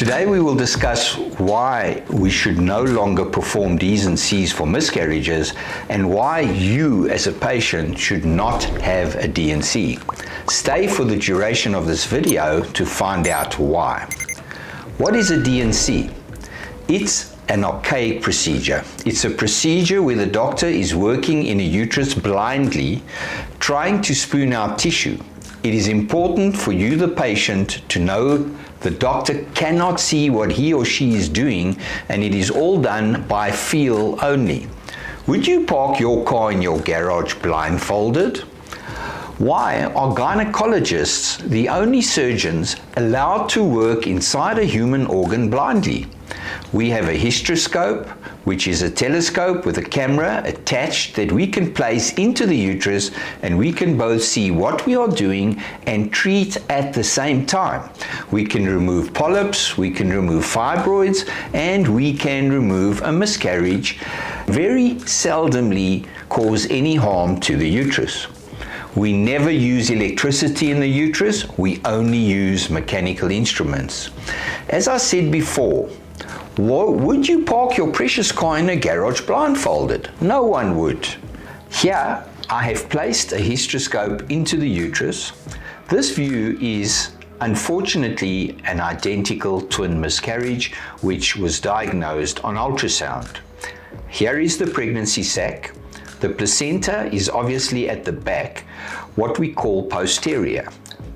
Today we will discuss why we should no longer perform D's and C's for miscarriages and why you as a patient should not have a D&C. Stay for the duration of this video to find out why. What is a D&C? It's an archaic procedure. It's a procedure where the doctor is working in a uterus blindly, trying to spoon out tissue. It is important for you, the patient, to know the doctor cannot see what he or she is doing, and it is all done by feel only. Would you park your car in your garage blindfolded? Why are gynecologists the only surgeons allowed to work inside a human organ blindly? We have a hysteroscope, which is a telescope with a camera attached that we can place into the uterus and we can both see what we are doing and treat at the same time. We can remove polyps, we can remove fibroids, and we can remove a miscarriage. Very seldomly cause any harm to the uterus. We never use electricity in the uterus, we only use mechanical instruments. As I said before, would you park your precious car in a garage blindfolded? No one would. Here, I have placed a hysteroscope into the uterus. This view is unfortunately an identical twin miscarriage which was diagnosed on ultrasound. Here is the pregnancy sac. The placenta is obviously at the back, what we call posterior.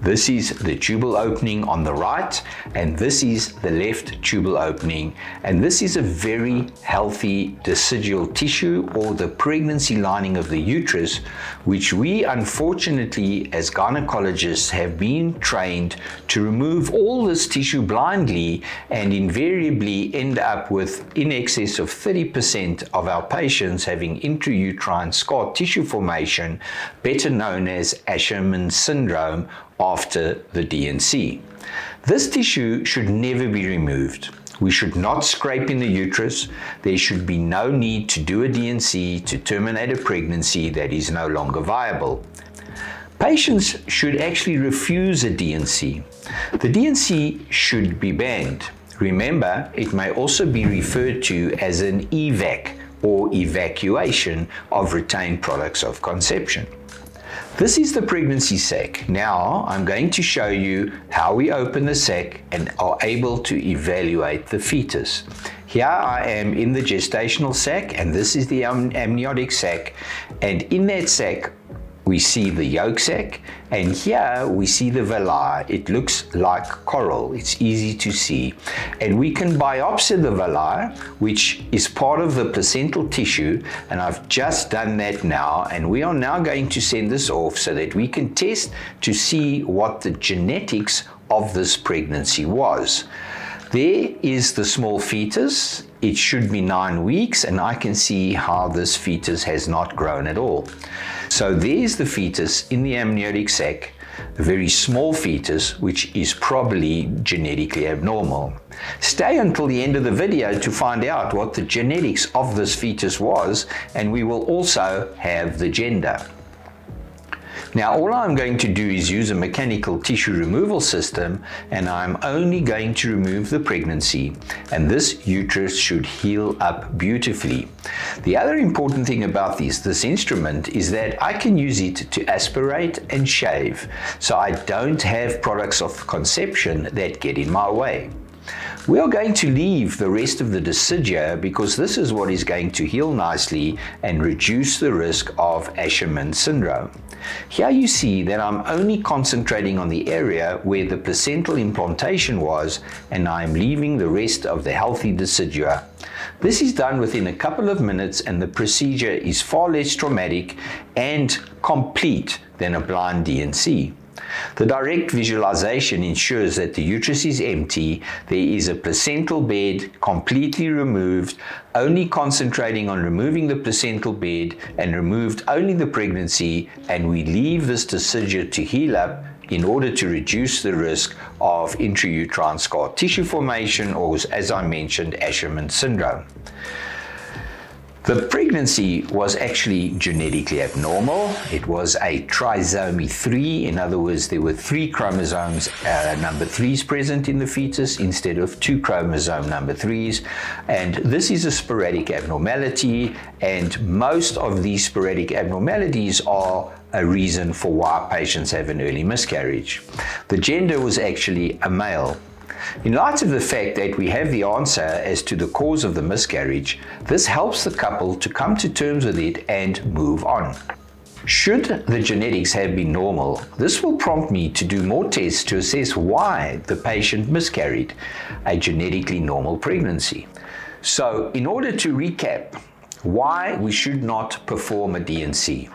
This is the tubal opening on the right, and this is the left tubal opening. And this is a very healthy decidual tissue or the pregnancy lining of the uterus, which we unfortunately as gynecologists have been trained to remove all this tissue blindly and invariably end up with in excess of 30% of our patients having intrauterine scar tissue formation, better known as Asherman syndrome after the D&C. This tissue should never be removed. We should not scrape in the uterus. There should be no need to do a D&C to terminate a pregnancy that is no longer viable. Patients should actually refuse a D&C. The D&C should be banned. Remember, it may also be referred to as an EVAC or evacuation of retained products of conception. This is the pregnancy sac. Now I'm going to show you how we open the sac and are able to evaluate the fetus. Here I am in the gestational sac and this is the amniotic sac and in that sac we see the yolk sac and here we see the villi. It looks like coral. It's easy to see. And we can biopsy the villi, which is part of the placental tissue. And I've just done that now. And we are now going to send this off so that we can test to see what the genetics of this pregnancy was. There is the small fetus. It should be nine weeks and I can see how this fetus has not grown at all. So there's the fetus in the amniotic sac, a very small fetus, which is probably genetically abnormal. Stay until the end of the video to find out what the genetics of this fetus was, and we will also have the gender. Now all I'm going to do is use a mechanical tissue removal system and I'm only going to remove the pregnancy and this uterus should heal up beautifully. The other important thing about this, this instrument is that I can use it to aspirate and shave so I don't have products of conception that get in my way. We are going to leave the rest of the decidua because this is what is going to heal nicely and reduce the risk of Asherman syndrome. Here you see that I'm only concentrating on the area where the placental implantation was and I'm leaving the rest of the healthy decidua. This is done within a couple of minutes and the procedure is far less traumatic and complete than a blind D&C. The direct visualization ensures that the uterus is empty, there is a placental bed completely removed, only concentrating on removing the placental bed and removed only the pregnancy, and we leave this decidua to heal up in order to reduce the risk of intrauterine scar tissue formation or, as I mentioned, Asherman syndrome. The pregnancy was actually genetically abnormal. It was a trisomy 3. In other words, there were three chromosomes uh, number 3s present in the fetus instead of two chromosome number 3s. And this is a sporadic abnormality, and most of these sporadic abnormalities are a reason for why patients have an early miscarriage. The gender was actually a male. In light of the fact that we have the answer as to the cause of the miscarriage, this helps the couple to come to terms with it and move on. Should the genetics have been normal, this will prompt me to do more tests to assess why the patient miscarried a genetically normal pregnancy. So, in order to recap, why we should not perform a D&C.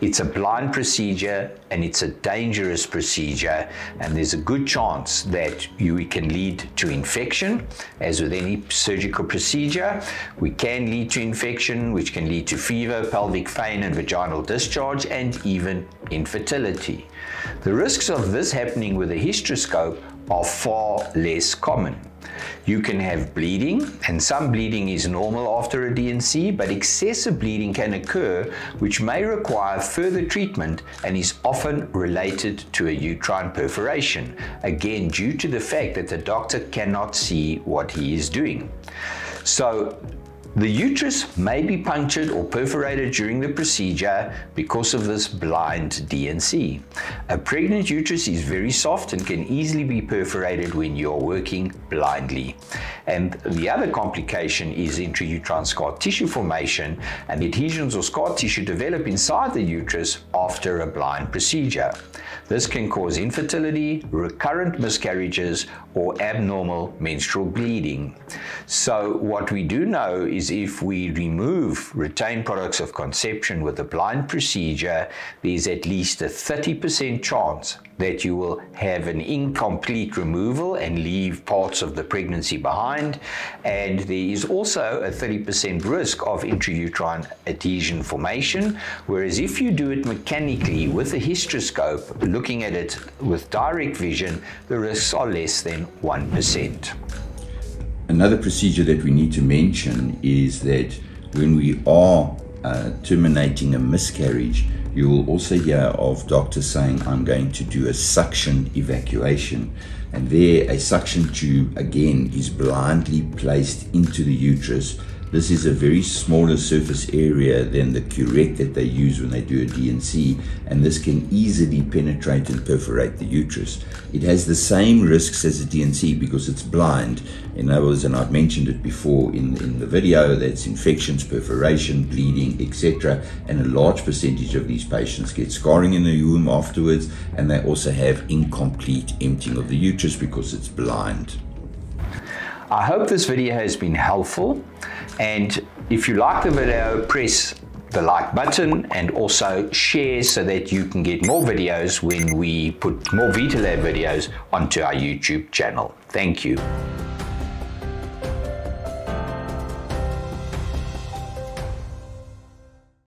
It's a blind procedure and it's a dangerous procedure, and there's a good chance that you can lead to infection. As with any surgical procedure, we can lead to infection, which can lead to fever, pelvic pain, and vaginal discharge, and even infertility. The risks of this happening with a hysteroscope are far less common. You can have bleeding, and some bleeding is normal after a D&C, but excessive bleeding can occur, which may require further treatment and is often related to a uterine perforation, again due to the fact that the doctor cannot see what he is doing. So the uterus may be punctured or perforated during the procedure because of this blind D&C. A pregnant uterus is very soft and can easily be perforated when you're working blindly. And the other complication is intrauterine scar tissue formation and adhesions or scar tissue develop inside the uterus after a blind procedure. This can cause infertility, recurrent miscarriages, or abnormal menstrual bleeding. So what we do know is if we remove retained products of conception with a blind procedure, there's at least a 30% chance that you will have an incomplete removal and leave parts of the pregnancy behind. And there is also a 30% risk of intrauterine adhesion formation. Whereas if you do it mechanically with a hysteroscope, looking at it with direct vision, the risks are less than 1%. Another procedure that we need to mention is that when we are uh, terminating a miscarriage, you will also hear of doctors saying, I'm going to do a suction evacuation. And there, a suction tube again is blindly placed into the uterus this is a very smaller surface area than the curette that they use when they do a D&C, this can easily penetrate and perforate the uterus. It has the same risks as a D&C because it's blind. In other words, and I've mentioned it before in, in the video, that's infections, perforation, bleeding, etc. And a large percentage of these patients get scarring in the womb afterwards, and they also have incomplete emptying of the uterus because it's blind. I hope this video has been helpful. And if you like the video, press the like button and also share so that you can get more videos when we put more VitaLab videos onto our YouTube channel. Thank you.